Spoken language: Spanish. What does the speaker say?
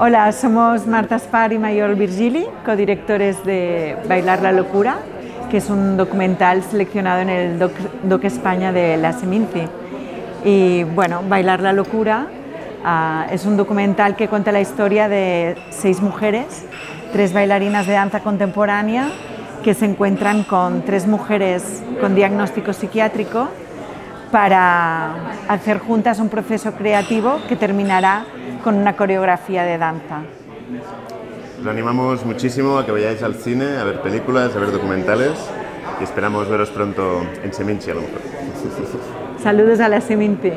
Hola, somos Marta Spar y Mayor Virgili, codirectores de Bailar la Locura, que es un documental seleccionado en el Doc, España de la Seminci. Y bueno, Bailar la Locura ah, es un documental que cuenta la historia de seis mujeres, tres bailarinas de danza contemporánea que se encuentran con tres mujeres con diagnóstico psiquiátrico para hacer juntas un proceso creativo que terminará con una coreografía de danza. Os animamos muchísimo a que vayáis al cine, a ver películas, a ver documentales y esperamos veros pronto en Seminci a lo mejor. Saludos a la Seminci.